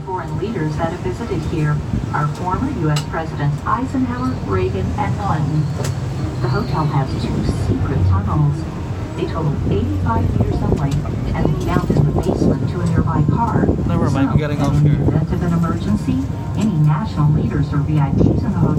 foreign leaders that have visited here are former U.S. Presidents Eisenhower, Reagan, and Clinton. The hotel has two secret tunnels. They total 85 meters in length and lead out in the basement to a nearby car. Never mind, So, we're getting in the event of an emergency, any national leaders or VIPs in the hotel